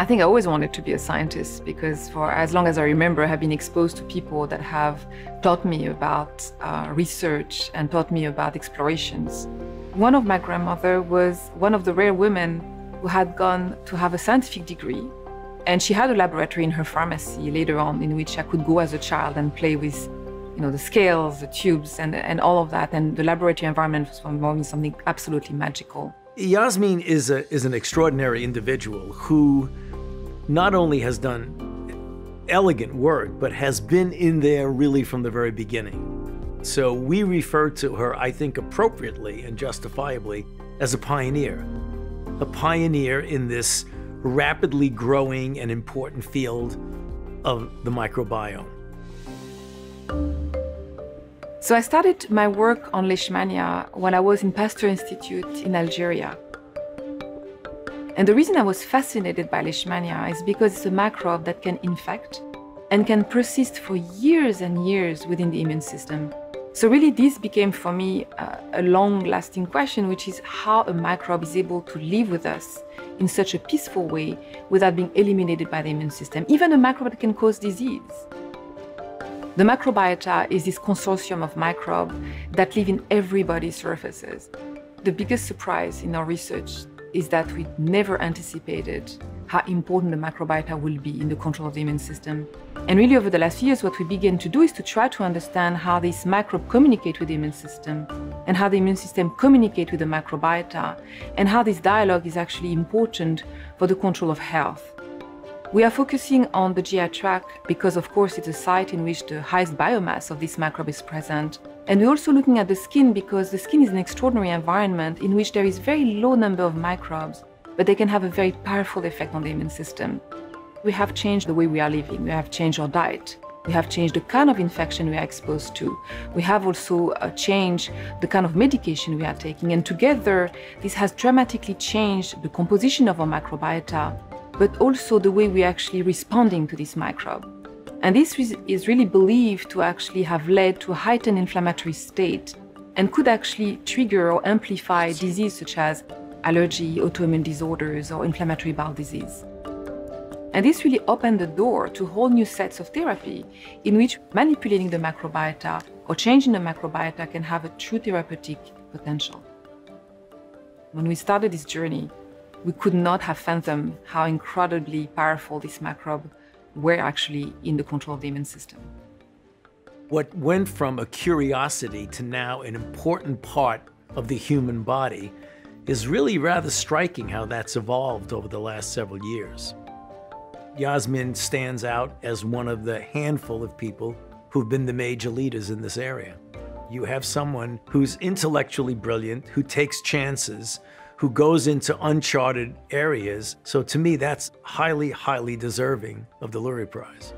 I think I always wanted to be a scientist because for as long as I remember, I have been exposed to people that have taught me about uh, research and taught me about explorations. One of my grandmother was one of the rare women who had gone to have a scientific degree. And she had a laboratory in her pharmacy later on in which I could go as a child and play with you know, the scales, the tubes, and, and all of that. And the laboratory environment was for me something absolutely magical. Yasmine is, a, is an extraordinary individual who not only has done elegant work, but has been in there really from the very beginning. So we refer to her, I think, appropriately and justifiably as a pioneer. A pioneer in this rapidly growing and important field of the microbiome. So I started my work on Leishmania when I was in Pasteur Institute in Algeria. And the reason I was fascinated by Leishmania is because it's a microbe that can infect and can persist for years and years within the immune system. So really this became for me uh, a long-lasting question, which is how a microbe is able to live with us in such a peaceful way without being eliminated by the immune system, even a microbe that can cause disease. The microbiota is this consortium of microbes that live in everybody's surfaces. The biggest surprise in our research is that we never anticipated how important the microbiota will be in the control of the immune system. And really over the last few years, what we began to do is to try to understand how these microbes communicate with the immune system and how the immune system communicate with the microbiota and how this dialogue is actually important for the control of health. We are focusing on the GI tract because, of course, it's a site in which the highest biomass of this microbe is present. And we're also looking at the skin because the skin is an extraordinary environment in which there is very low number of microbes, but they can have a very powerful effect on the immune system. We have changed the way we are living. We have changed our diet. We have changed the kind of infection we are exposed to. We have also uh, changed the kind of medication we are taking. And together, this has dramatically changed the composition of our microbiota but also the way we're actually responding to this microbe. And this is really believed to actually have led to a heightened inflammatory state and could actually trigger or amplify disease such as allergy, autoimmune disorders, or inflammatory bowel disease. And this really opened the door to whole new sets of therapy in which manipulating the microbiota or changing the microbiota can have a true therapeutic potential. When we started this journey, we could not have fathomed how incredibly powerful these microbes were actually in the control of the immune system. What went from a curiosity to now an important part of the human body is really rather striking how that's evolved over the last several years. Yasmine stands out as one of the handful of people who've been the major leaders in this area. You have someone who's intellectually brilliant, who takes chances, who goes into uncharted areas. So to me, that's highly, highly deserving of the Lurie Prize.